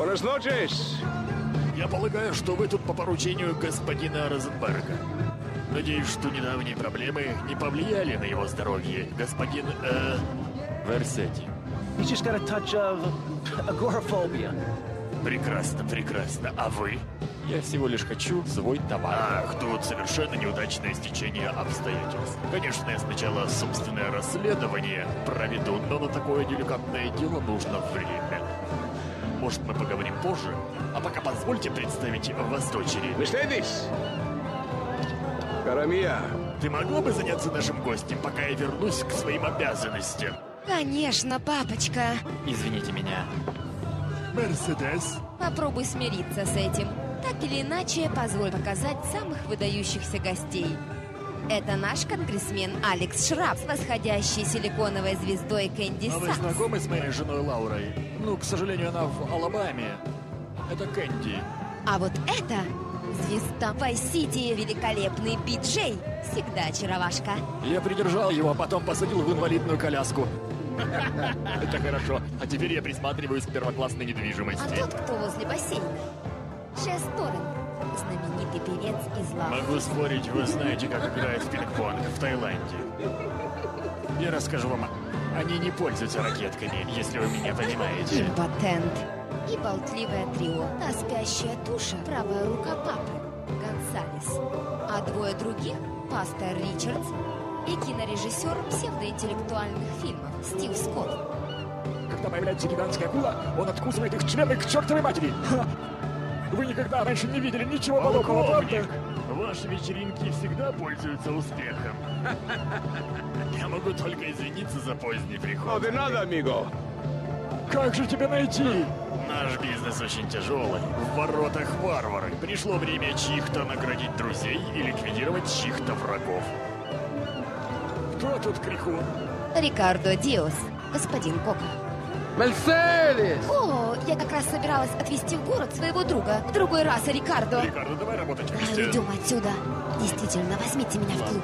Buenas noches. Я полагаю, что вы тут по поручению господина Розенберга. Надеюсь, что недавние проблемы не повлияли на его здоровье, господин, э, Версети. He's just got a touch of agoraphobia. Прекрасно, прекрасно. А вы? Я всего лишь хочу свой товар. Ах, тут совершенно неудачное стечение обстоятельств. Конечно, я сначала собственное расследование проведу, но на такое деликатное дело нужно время. Может, мы поговорим позже? А пока позвольте представить вас дочери. Cara mía. Ты могла бы заняться нашим гостем, пока я вернусь к своим обязанностям? Конечно, папочка. Извините меня. Мерседес. Попробуй смириться с этим. Так или иначе, позволь показать самых выдающихся гостей. Это наш конгрессмен Алекс Шраб с восходящей силиконовой звездой Кэнди А вы Сакс. знакомы с моей женой Лаурой? Ну, к сожалению, она в Алабаме. Это Кэнди. А вот это звезда Вайс-Сити, великолепный Биджей. Всегда очаровашка. Я придержал его, а потом посадил в инвалидную коляску. Это хорошо. А теперь я присматриваюсь к первоклассной А недвижимости. тот, кто возле бассейна? Джез Торрент, знаменитый певец из Love. Могу спорить, вы знаете, как играют в пинг-понг в Таиланде. Я расскажу вам. Они не пользуются ракетками, если вы меня понимаете. Импотент. И болтливое трио. Та спящая туша, правая рука папы, Гонсалес. А двое других, пастор Ричардс и кинорежиссер псевдоинтеллектуальных фильмов Стив Скотт. Когда появляется гигантская акула, он откусывает их члены к чертовой матери. Вы никогда раньше не видели ничего подобного, правда? Ваши вечеринки всегда пользуются успехом. Я могу только извиниться за поздний приход. de nada, amigo. Как же тебя найти? Наш бизнес очень тяжелый. В воротах варвары. Пришло время чьих-то наградить друзей и ликвидировать чьих-то врагов. Кто тут крикун? Рикардо Диос, господин Кока. Mercedes. О, я как раз собиралась отвезти в город своего друга, в другой раз, Рикардо. Рикардо, давай работать вместе. Давай отсюда. Действительно, возьмите меня в клуб.